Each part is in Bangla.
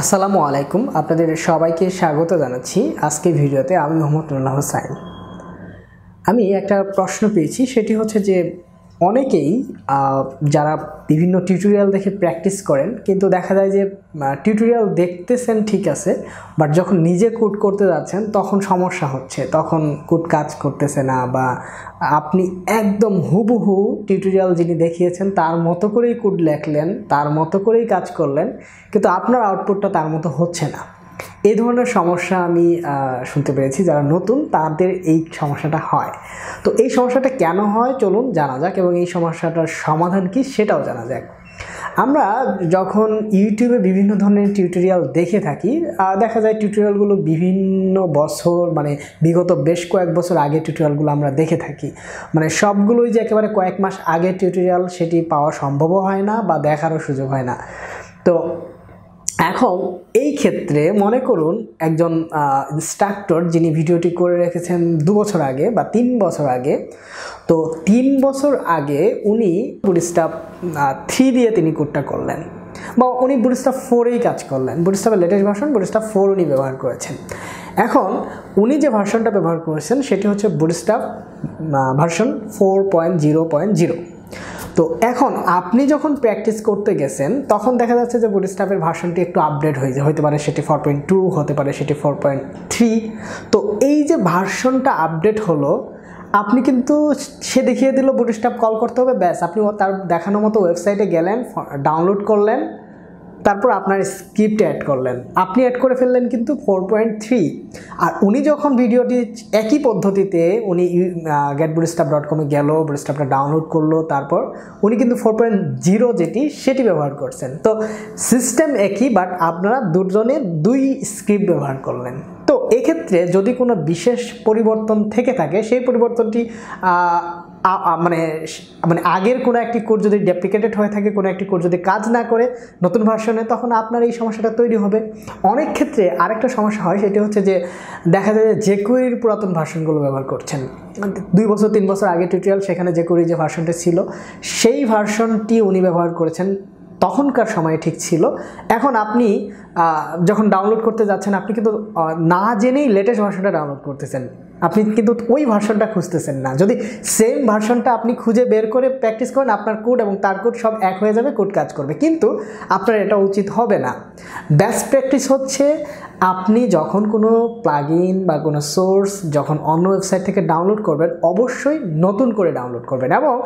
আসসালামু আলাইকুম, আপনাদের সবাইকে স্বাগত জানাচ্ছি আজকে ভিডিওতে আমি মোহাম্মদ রুল্লাহ হোসাইন। আমি একটা প্রশ্ন পেয়েছি, সেটি হচ্ছে যে অনেকেই যারা বিভিন্ন টিউটোরিয়াল দেখে প্র্যাকটিস করেন, কিন্তু দেখা যায় যে টিউটোরিয়াল দেখতেছেন ঠিক আছে বাট যখন নিজে কুট করতে যাচ্ছেন, তখন সমস্যা হচ্ছে। তখন কুট কাজ করতেছে না বা আপনি একদম হুবহু টিউটোরিয়াল যিনি দেখিয়েছেন, তার মতো করেই কুট লেখলেন, তার মতো করেই কাজ করলেন, কিন্তু আপনার আউটপুটটা তার মতো হচ্ছে না। এই ধরনের সমস্যা আমি শুনতে পেরেছি যারা নতুন তাদের এই সমস্যাটা হয়। তো এই সমস্যাটা কেন হয়? চলুন জানা যাক এবং এই সমস্যাটার সমাধান কি সেটাও জানা যাক। আমরা যখন ইউটিউবে বিভিন্ন ধরনের টিউটোরিয়াল দেখে থাকি দেখা যায় টিউটোরিয়ালগুলো বিভিন্ন বছর মানে বিগত বেশ কয়েক বছর আগে টিউটোরিয়ালগুলো আমরা দেখে থাকি। মানে সবগুলোই যে একেবারে কয়েক মাস আগের টিউটোরিয়াল, সেটি পাওয়া সম্ভবও হয় না বা দেখারও সুযোগ হয় না। তো এখন এই ক্ষেত্রে মনে করুন একজন ইনস্ট্রাক্টর যিনি ভিডিওটি করে রেখেছেন দু বছর আগে বা তিন বছর আগে, তো তিন বছর আগে উনি বুড়িস্টাপ থ্রি দিয়ে তিনি কোডটা করলেন বা উনি বুড়িস্টাপ ফোরেই কাজ করলেন। বুড়িস্টাপের লেটেস্ট ভার্সন বুড়িস্টাপ ফোর উনি ব্যবহার করেছেন। এখন উনি যে ভার্সনটা ব্যবহার করেছেন, সেটি হচ্ছে Bootstrap version four point zero point zero তো এখন আপনি যখন প্র্যাকটিস করতে গেছেন, তখন দেখা যাচ্ছে যে বুটস্ট্যাপের ভার্সনটি একটু আপডেট হয়ে যায়। হতে পারে সেটি ফোর পয়েন্ট হতে পারে, সেটি ফোর পয়েন্ট থ্রি তো এই যে ভার্সনটা আপডেট হলো, আপনি কিন্তু সে দেখিয়ে দিল বুটস্ট্যাপ কল করতে হবে, ব্যাস। আপনি তার দেখানো মতো ওয়েবসাইটে গেলেন ডাউনলোড করলেন তারপর আপনার স্ক্রিপ্ট অ্যাড করলেন। আপনি অ্যাড করে ফেললেন কিন্তু ফোর পয়েন্ট থ্রি আর উনি যখন ভিডিওটি একই পদ্ধতিতে উনি গেট বুড়িস্টাপ ডট কমে গেল বুড়িস্টাপটা ডাউনলোড করল, তারপর উনি কিন্তু ফোর পয়েন্ট জিরো যেটি, সেটি ব্যবহার করছেন। তো সিস্টেম একই বাট আপনারা দুজনে দুই স্ক্রিপ্ট ব্যবহার করলেন। তো এক্ষেত্রে যদি কোনো বিশেষ পরিবর্তন থেকে থাকে, সেই পরিবর্তনটি মানে মানে আগের কোনো একটি কোড যদি ডেপ্লিকেটেড হয়ে থাকে, কোনো একটি কোড যদি কাজ না করে নতুন ভার্সনে, তখন আপনার এই সমস্যাটা তৈরি হবে। অনেক ক্ষেত্রে আরেকটা সমস্যা হয়, সেটি হচ্ছে যে দেখা যায় যে জেকুইর পুরাতন ভার্সনগুলো ব্যবহার করছেন। দুই বছর, তিন বছর আগে টিউটোরিয়াল সেখানে যে জেকুইর যে ভার্সনটা ছিল, সেই ভার্সনটি উনি ব্যবহার করেছেন। তখনকার সময়ে ঠিক ছিল। এখন আপনি যখন ডাউনলোড করতে যাচ্ছেন, আপনি কিন্তু না জেনেই লেটেস্ট ভার্সনটা ডাউনলোড করতেছেন। আপনি কিন্তু ওই ভার্সনটা খুঁজতেছেন না। যদি সেম ভার্সনটা আপনি খুঁজে বের করে প্র্যাকটিস করেন, আপনার কোড এবং তার কোড সব এক হয়ে যাবে কোড কাজ করবে। কিন্তু আপনার এটা উচিত হবে না। বেস্ট প্র্যাকটিস হচ্ছে আপনি যখন কোনো প্লাগইন বা কোনো সোর্স যখন অন্য ওয়েবসাইট থেকে ডাউনলোড করবেন, অবশ্যই নতুন করে ডাউনলোড করবেন এবং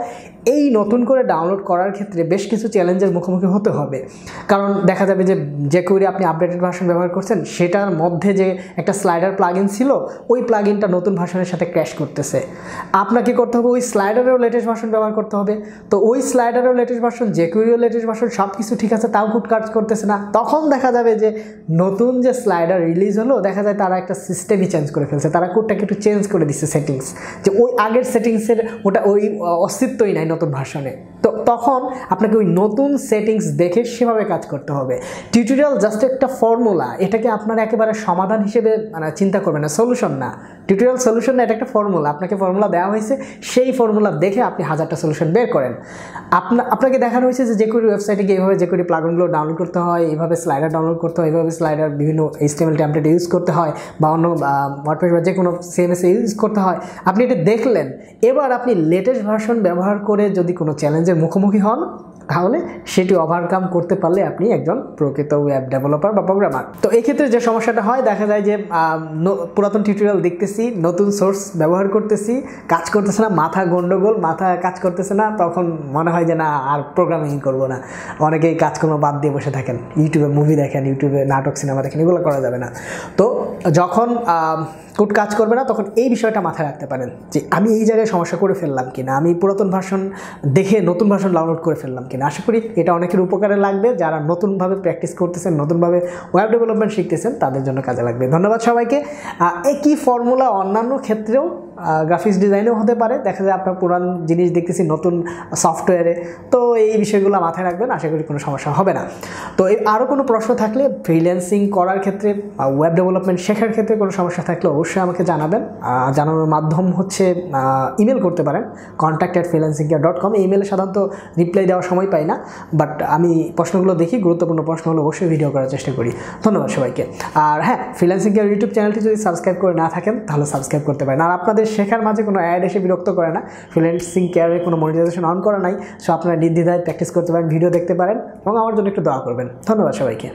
এই নতুন করে ডাউনলোড করার ক্ষেত্রে বেশ কিছু চ্যালেঞ্জের মুখোমুখি হতে হবে। কারণ দেখা যাবে যে যে কোয়েরি আপনি আপডেটেড ভার্সন ব্যবহার করছেন, সেটার মধ্যে যে একটা স্লাইডার প্লাগইন ছিল, ওই প্লাগইনটা নতুন ভার্সনের সাথে ক্র্যাশ করতেছে। আপনাকে করতে হবে ওই স্লাইডারেও লেটেস্ট ভার্সন ব্যবহার করতে হবে। তো ওই স্লাইডারেও লেটেস্ট ভার্সন যে কোয়েরিও লেটেস্ট ভার্সন সব কিছু ঠিক আছে, তাও গুড কাজ করতেছে না। তখন দেখা যাবে যে, নতুন যে স্লাইডার রিলিজ হলো, দেখা যায় তারা একটা সিস্টেমই চেঞ্জ করে ফেলছে। তারা কোডটাকে একটু চেঞ্জ করে দিচ্ছে সেটিংস যে ওই আগের সেটিংসের ওটা ওই অস্তিত্বই নাই নতুন ভার্সনে তো তখন আপনাকে ওই নতুন সেটিংস দেখে সেভাবে কাজ করতে হবে। টিউটোরিয়াল জাস্ট একটা ফর্মুলা এটাকে আপনার একেবারে সমাধান হিসেবে মানে চিন্তা করবেন না সলিউশন না। টিউটোরিয়াল সলিউশন না, এটা একটা ফর্মুলা আপনাকে ফর্মুলা দেওয়া হয়েছে, সেই ফর্মুলা দেখে আপনি হাজারটা সলিউশন বের করেন। আপনা, আপনাকে দেখানো হয়েছে যে যে কোনো ওয়েবসাইটে গিয়ে এইভাবে যে কোনো প্লাগনগুলো ডাউনলোড করতে হয় এইভাবে স্লাইডার ডাউনলোড করতে হয় এইভাবে স্লাইডার বিভিন্ন এইচটিএমএল টেমপ্লেট ইউজ করতে হয় বা অন্য ওয়ার্ডপ্রেস বা যে কোনো সিএমএস ইউজ করতে হয়, আপনি এটা দেখলেন। এবার আপনি লেটেস্ট ভার্সন ব্যবহার করে যদি কোনো চ্যালেঞ্জের মুখোমুখি হন, তাহলে সেটি ওভারকাম করতে পারলে আপনি একজন প্রকৃত ওয়েব ডেভেলপার বা প্রোগ্রামার তো এক্ষেত্রে যে সমস্যাটা হয়, দেখা যায় যে পুরাতন টিউটোরিয়াল দেখতেছি, নতুন সোর্স ব্যবহার করতেছি, কাজ করতেছে না, মাথা গন্ডগোল, মাথা কাজ করতেছে না, তখন মনে হয় যে না, আর প্রোগ্রামিং করব না। অনেকেই কাজকর্ম বাদ দিয়ে বসে থাকেন ইউটিউবে মুভি দেখেন ইউটিউবে নাটক সিনেমা দেখেন, এগুলো করা যাবে না। তো যখন কোড কাজ করবে না, তখন এই বিষয়টা মাথায় রাখতে পারেন যে আমি এই জায়গায় সমস্যা করে ফেললাম কিনা, আমি পুরাতন ভাষণ দেখে নতুন ভাষণ ডাউনলোড করে ফেললাম কিনা। আশা করি এটা অনেকের উপকারে লাগবে। যারা নতুনভাবে প্র্যাকটিস করতেছেন, নতুনভাবে ওয়েব ডেভেলপমেন্ট শিখতেছেন, তাদের জন্য কাজে লাগবে। ধন্যবাদ সবাইকে। একই ফর্মুলা অন্যান্য ক্ষেত্রেও গ্রাফিক্স ডিজাইনেও হতে পারে। দেখা যায় আপনার পুরান জিনিস দেখতেছি নতুন সফটওয়্যারে তো এই বিষয়গুলো মাথায় রাখবেন, আশা করি কোনো সমস্যা হবে না। তো আরও কোনো প্রশ্ন থাকলে ফ্রিল্যান্সিং করার ক্ষেত্রে ওয়েব ডেভেলপমেন্ট শেখার ক্ষেত্রে কোনো সমস্যা থাকলে অবশ্যই আমাকে জানাবেন। জানানোর মাধ্যম হচ্ছে ইমেল করতে পারেন। Contact at freelancing care dot com ইমেলে সাধারণত রিপ্লাই দেওয়ার সময় পাই না বাট আমি প্রশ্নগুলো দেখি, গুরুত্বপূর্ণ প্রশ্নগুলো অবশ্যই ভিডিও করার চেষ্টা করি। ধন্যবাদ সবাইকে। আর হ্যাঁ ফ্রিল্যান্সিং কেয়ার ইউটিউব চ্যানেলটি যদি সাবস্ক্রাইব করে না থাকেন, তাহলে সাবস্ক্রাইব করতে পারেন। আর আপনাদের শেখার মাঝে কোনো অ্যাড এসে বিরক্ত করে না। ফ্রিল্যান্সিং কেয়ারের কোনো মনিটাইজেশন অন করা নাই। সো আপনারা নির্দ্বিধায় প্র্যাকটিস করতে পারেন ভিডিও দেখতে পারেন এবং আমার জন্য একটু দোয়া করবেন। ধন্যবাদ সবাইকে।